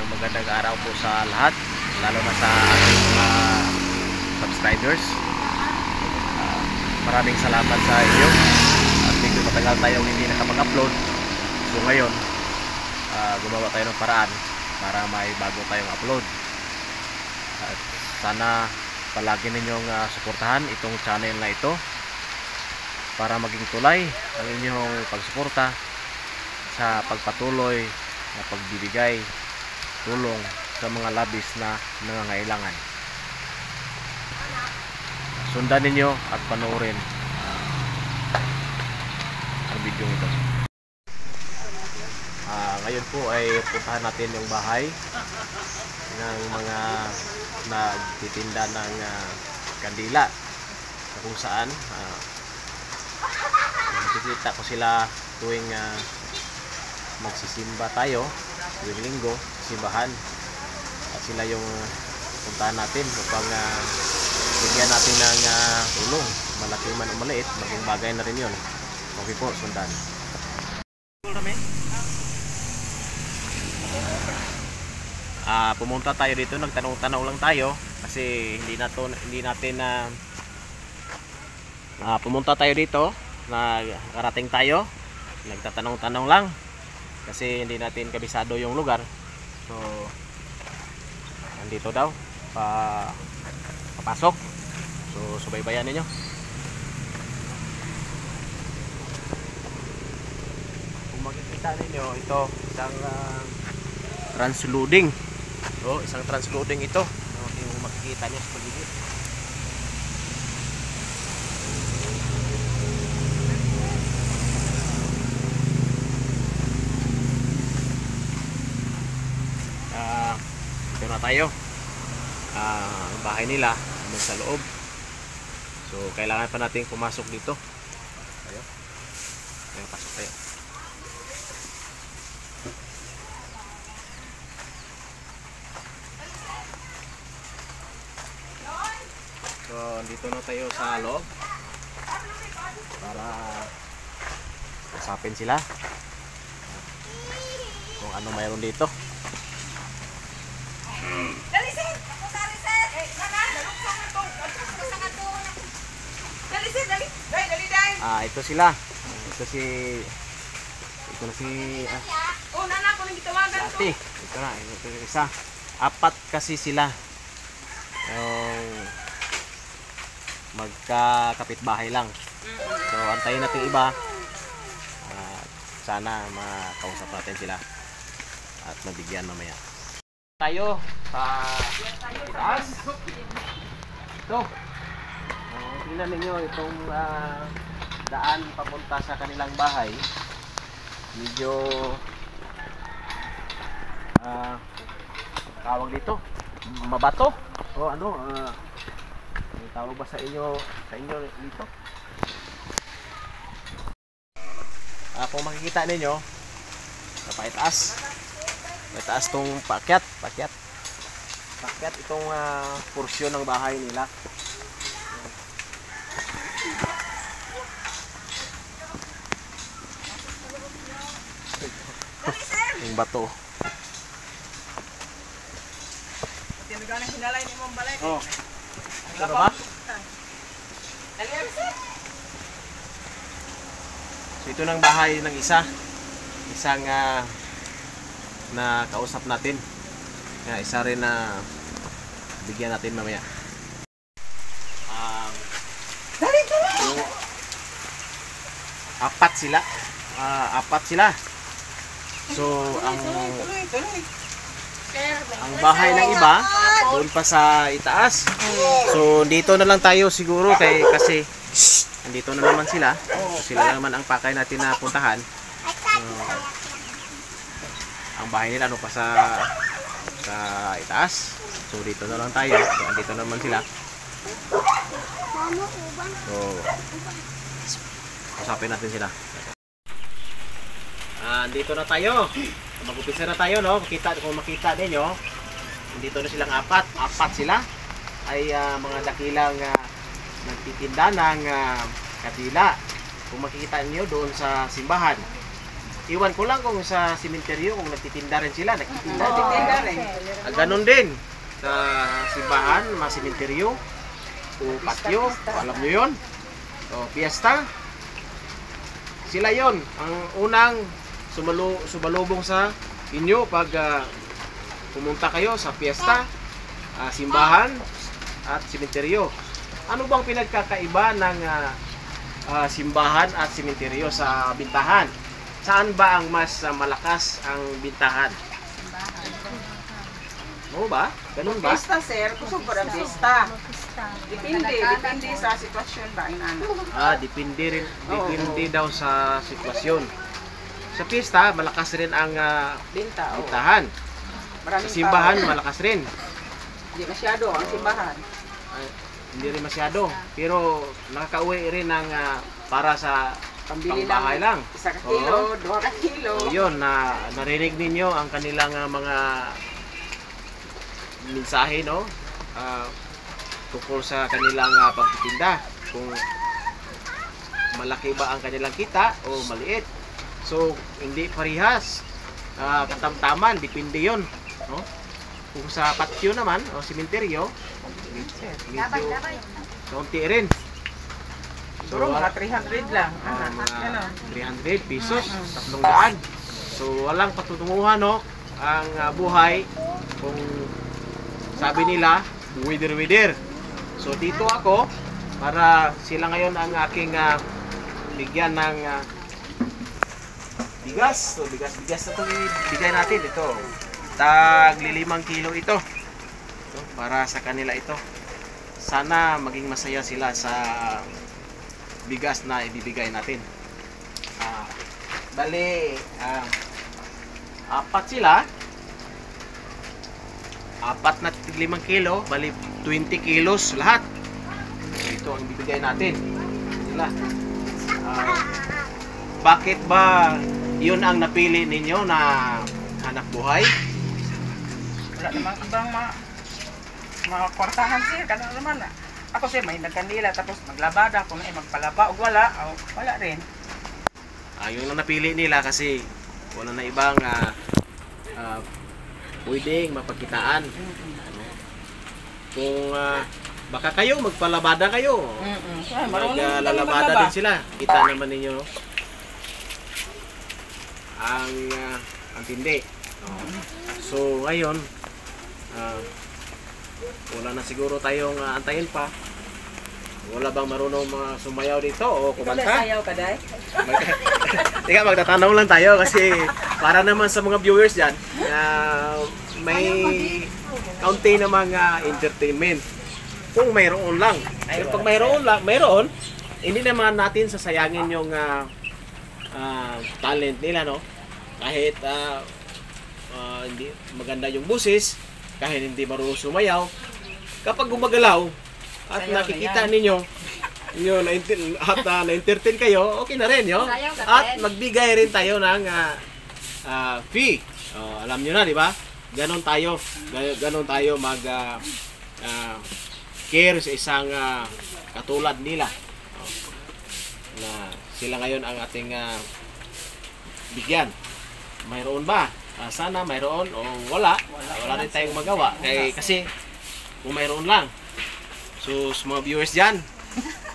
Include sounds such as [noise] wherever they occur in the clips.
isang magandang araw po sa lahat, lalo na sa ating mga subscribers. Ah, maraming salamat sa inyo. At medyo matagal tayong hindi nakapag-upload. So ngayon, ah, gumawa tayo ng paraan para may bago tayong upload. At sana palagi ninyong ah, suportahan itong channel na ito para maging tulay ang inyong pagsuporta sa pagpatuloy na pagbibigay tulong sa mga labis na nangangailangan. Sundan ninyo at panoorin ang video ito. Ah, ngayon po ay puntahan natin yung bahay ng mga nagtitinda ng ah, kandila kung saan ah, nakikita ko sila tuwing ah, magsisimba tayo tuwing linggo simbahan. At sila yung puntahan natin upang ah, bigyan natin ng ah, tulong. Malaki man o maliit maging bagay na rin yun. Okay po sundan. Ah, pumunta tayo dito, nagtanong-tanong lang tayo kasi hindi na to, hindi natin na ah, pumunta tayo dito, nagkarating tayo, nagtatanong-tanong lang kasi hindi natin kabisado yung lugar. So andito daw pa papasok. So subaybayan ninyo. Kung makikita ninyo, ito isang ah, transloading. So, isang transloading ito. Yung makikita niyo sa paligid. Ah, ito na tayo. Ang bahay nila nandun sa loob. So, kailangan pa nating pumasok dito. Tayo. Tayo, pasok tayo. So, dito na tayo sa loob para usapin sila kung ano mayroon dito. Dali, sir! Ako sari, sir! Eh, sana, naluksong na to. Naluksong na to. Dali, sir, dali. Dali, dali, dali. Ah, ito sila. Ito si ito na si ah, Oh, nana, ko nang gitawagan to. Ate. Ito na, ito yung isa. Apat kasi sila. Yung magkakapit bahay lang. So, antayin natin iba. At sana makausap natin sila. At mabigyan mamaya. Tayo sa itaas. Ito. Uh, tingnan ninyo itong ah, daan papunta sa kanilang bahay. Medyo ah tawag dito? Mabato? O ano may tawag ba sa inyo sa inyo dito? Ah kung makikita ninyo sa paitaas. Paitaas tong pakyat pakyat. Pakyat itong ah, porsyon ng bahay nila yung bato Tinaga na hinalay ni mong balay. oh ano ba? Dali. So ito ng bahay ng isa. Isang ah, na kausap natin. Kaya isa rin na bigyan natin mamaya. Um, Dali, dali. apat sila. Ah, apat sila. So ang ang bahay ng iba doon pa sa itaas. So dito na lang tayo siguro kay kasi andito na naman sila. So, sila naman ang pakay natin na puntahan. Uh, ang bahay nila ano pa sa sa itaas. So dito na lang tayo. So, andito naman sila. So usapin natin sila. Ah, andito na tayo. Mag-upisa na tayo, no? Makita, kung makita ninyo, dito na silang apat. Apat sila ay ah, mga dakilang ah, nagtitinda ng ah, kadila. Kung makikita niyo doon sa simbahan, iwan ko lang kung sa simenteryo kung nagtitinda rin sila, nagtitinda din. Nagtitinda rin. Ah, ganun din sa simbahan, mga simenteryo o patio, alam nyo yun. O fiesta. Sila yon ang unang sumalu sumalubong sa inyo pag ah, pumunta kayo sa fiesta, ah, simbahan at simenteryo. Ano bang pinagkakaiba ng ah, ah, simbahan at simenteryo sa bintahan? Saan ba ang mas ah, malakas ang bintahan? Oo ba? Ganun ba? Pista, sir. Kusog ko ng pista. Depende. Depende sa sitwasyon ba ang ano. Ah, depende rin. Depende daw sa sitwasyon. Sa pista, malakas rin ang ah, Binta. oo. bintahan. Maraming Sa simbahan, tao. malakas rin. Hindi masyado ang simbahan. Ay, hindi rin masyado. Pero nakakauwi rin ng ah, para sa Pambili pangbahay lang. lang. Isa ka kilo, dua ka kilo. So yun, na narinig ninyo ang kanilang ah, mga mensahe, no? Ah, tungkol sa kanilang ah, pagtitinda. Kung malaki ba ang kanilang kita o maliit. So, hindi parihas. Ah, katamtaman, depende yun. No? Kung sa patio naman, o simenteryo, medyo kaunti rin. Siguro mga 300 lang. Ah, Ano? mga 300 pesos, tatlong daan. So walang patutunguhan no ang ah, buhay kung sabi nila wither wither. So dito ako para sila ngayon ang aking ah, bigyan ng ah, bigas. So bigas bigas na 'to bigay natin ito. Tag limang kilo ito. So, para sa kanila ito. Sana maging masaya sila sa bigas na ibibigay natin. Ah, bali, ah, apat sila. Apat na limang kilo, bali 20 kilos lahat. Ito ang ibibigay natin. Sila. Ah, bakit ba yun ang napili ninyo na hanap buhay? Wala namang ibang mga mga kwartahan sir. Kano naman ah. Ako sir, may nagkandila tapos maglabada. Kung ay magpalaba o wala, o wala rin. Ah, yun ang napili nila kasi wala na ibang ah, ah, pwedeng mapagkitaan. Kung ah, baka kayo magpalabada kayo. Din kami Maglalabada din sila. Kita naman ninyo? Ang ah, ang tindi. So ngayon ah, wala na siguro tayong ah, antayin pa. Wala bang marunong mga sumayaw dito o Ikaw kumanta? sayaw ka, day? [laughs] Teka, magtatanong lang tayo kasi para naman sa mga viewers dyan na may kaunti na mga entertainment. Kung mayroon lang. Pero pag mayroon lang, mayroon, hindi naman natin sasayangin yung ah, ah, talent nila, no? Kahit ah, ah, hindi maganda yung busis, kahit hindi marunong sumayaw, kapag gumagalaw at Sayaw na nakikita yan. ninyo, nyo na at ah, na-entertain kayo, okay na rin, yo. At magbigay rin tayo ng ah, ah, fee. Oh, alam nyo na, di ba? Ganon tayo, ga- ganon tayo mag ah, ah, care sa isang ah, katulad nila. Oh, na sila ngayon ang ating ah, bigyan. Mayroon ba? Ah, sana mayroon o wala. Wala, rin tayong magawa. Kay, kasi kung mayroon lang. So, sa mga viewers dyan,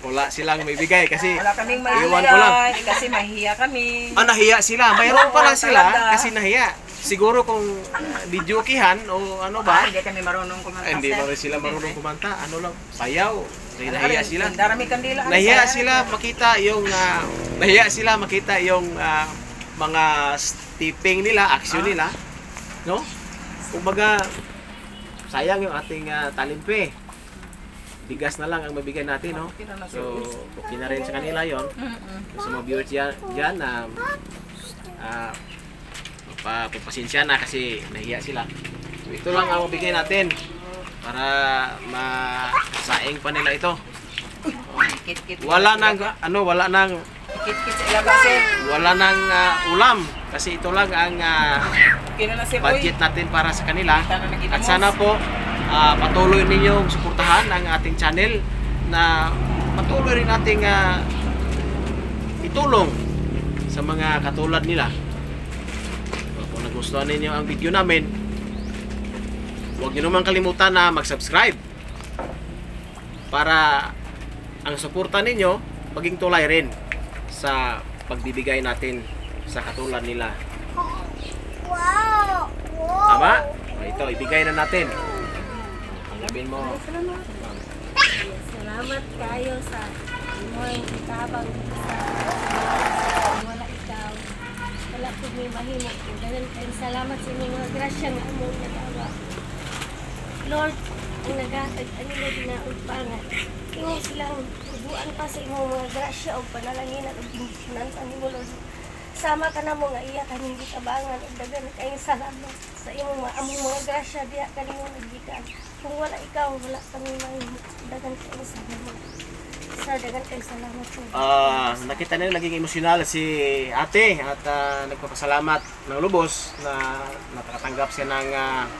wala silang may bigay kasi Wala kaming Iwan ko lang. mahiya. Kasi mahiya kami. Ah, nahiya sila. Mayroon pala Wala sila talaga. kasi nahiya. Siguro kung uh, videokihan o ano Ba? ba, Hindi kami marunong kumanta. eh, hindi rin sila marunong kumanta. Ano lang, sayaw. Wala nahiya sila. Darami kandila. ang Nahiya saya. sila makita yung ah, nahiya sila makita yung ah, mga stepping nila, action Ah. nila. No? Kumbaga sayang yung ating uh, talimpe. Bigas na lang ang mabigay natin, no? So, okay na rin sa kanila yon sa mga viewers dyan, dyan na ah, pa, papasensya na kasi nahiya sila. So, ito lang ang mabigay natin para masaing pa nila ito. Wala nang ano, wala nang sir. wala nang ah, ulam kasi ito lang ang sir. budget natin para sa kanila. At sana po ah, patuloy ninyong suportahan ang ating channel na patuloy rin nating ah, itulong sa mga katulad nila nagustuhan ninyo ang video namin, huwag nyo naman kalimutan na mag-subscribe para ang suporta ninyo maging tulay rin sa pagbibigay natin sa katulad nila. Wow! Tama? Ito, ibigay na natin. Tanggapin mo. Salamat kayo sa imoy itabang wala ikaw. Wala ko may mahimo. Ganun kayo salamat sa inyong mga grasya nga among nagawa. Lord, ang nagatag ang ilo ginaugpangan. Ingo silang tubuan pa sa imong mga grasya o panalangin at ugimpunan sa nimo Lord. Sama ka na mo nga iya kaning gitabangan ug dagan kayong salamat sa imong mga among mga grasya diha kanimo naggikan. Kung wala ikaw, wala kami mahimo. Dagan kayo salamat. Sa dagan kayo salamat sa Ah, nakita nila naging emosyonal si ate at ah, nagpapasalamat ng lubos na nakakatanggap siya ng ah,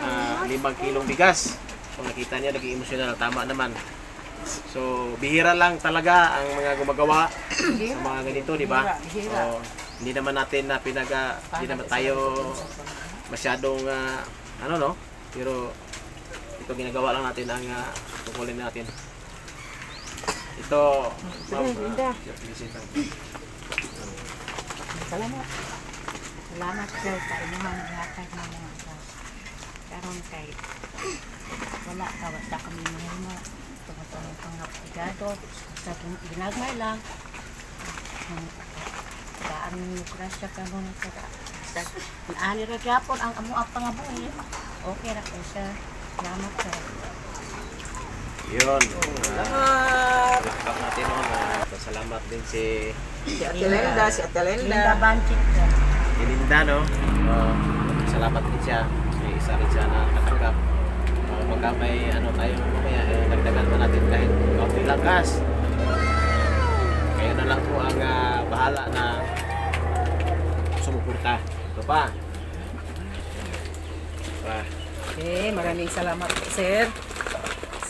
ah, limang kilong bigas. Kung nakita niya naging emosyonal, tama naman. So, bihira lang talaga ang mga gumagawa sa mga ganito, di ba? So, hindi naman natin na pinaga, hindi naman tayo masyadong ah, ano no, pero ito ginagawa lang natin ang uh, tungkulin natin. Ito, ma'am, ah, bisita. Salamat. Salamat sir sa inyong gihatag ng mga. Karon kay wala ka basta kami mahimo. Tungkol ng pangapigado sa gin- ginagmay lang. Ang daan mo krasya ka mo sa sa ani ra gyapon ang amo ang pangabuhi. Okay ra kay siya. Salamat sir. Yun. Salamat! Lakpak natin noon. Uh, salamat din si Si Ate Lenda, si Ate Linda. Banchik. Linda, no? Uh, salamat din siya. Isa rin siya na nakatanggap. Uh, pagka may ano tayo mamaya, eh, dagdagan pa natin kahit kaunti lang gas. Kayo na lang po ang ah, bahala na sumuporta. Ito pa. Pa. Okay, maraming salamat sir.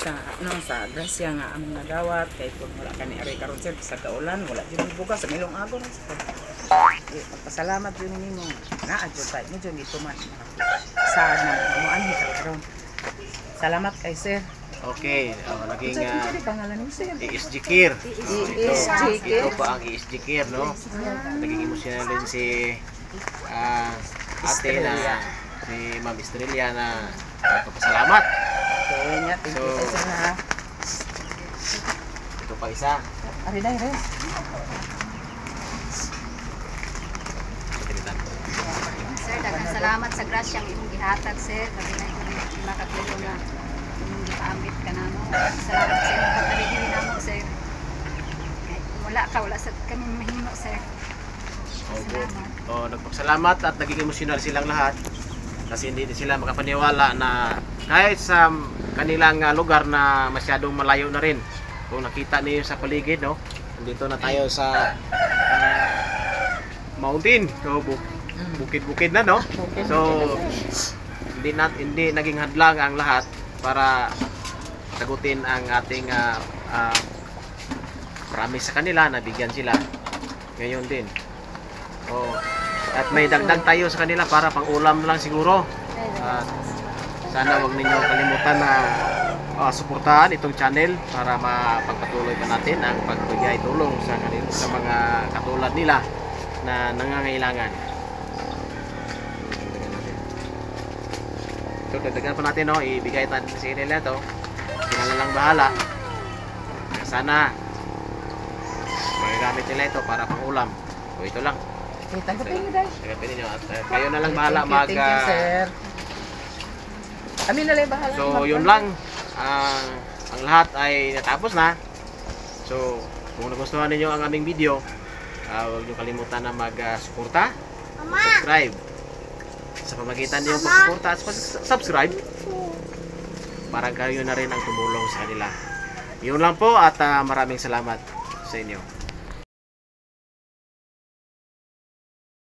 Sa ano sa grasya nga among nagawat kay kung wala kani ari karon sir sa kaulan wala jud bugas sa milong agon sir. Eh, Magpasalamat yun nimo. Na adyo pa mo jud dito man. Sa na mo karon. Salamat kay sir. Okay. Uh, naging Sa uh, uh, ni. ESG Kir. Ito, ESG Kir. ito pa ang ESG Kir, no? Naging emosyonal din si ah, ate na si Ma'am Estrella na nagpapasalamat. Okay, nya thank you So, sir ha. Ito pa isa. Ari res. Sakritan. Sir, daghang salamat sa grasyang imong gihatag, sir. Labi na yung makatulong na imong gipaambit ka namo. Salamat sa imong pagkaligid namo, sir. Wala ka, wala sa kami mahimo, sir. Opo. Oh, nagpapasalamat at naging emosyonal silang lahat. Kasi hindi sila makapaniwala na kahit sa kanilang ah, lugar na masyadong malayo na rin. Kung nakita niyo sa paligid, no? Nandito na tayo sa ah, mountain. So, bu- bukid-bukid na, no? So, hindi na, hindi naging hadlang ang lahat para sagutin ang ating ah, ah, promise sa kanila na bigyan sila. Ngayon din. Oh. At may dagdag tayo sa kanila para pang ulam lang siguro. At sana wag ninyo kalimutan na ah, suportahan itong channel para mapagpatuloy pa natin ang pagbigay tulong sa kanila sa mga katulad nila na nangangailangan. Ito, dagdagan pa natin, no? ibigay natin sa kanila ito. Sila na lang bahala. Sana magagamit nila ito para pang ulam. O ito lang. Okay, tanggapin niyo dai. Tagapin ninyo at uh, kayo na lang bahala Thank you, mag thank you, ah, sir. Kami na lang bahala. So yun lang Ah, ang lahat ay natapos na. So kung nagustuhan ninyo ang aming video, ah, huwag niyo kalimutan na mag-suporta, subscribe. Sa pamagitan niyo pag-suporta at subscribe, para kayo na rin ang tumulong sa kanila. Yun lang po at ah, maraming salamat sa inyo.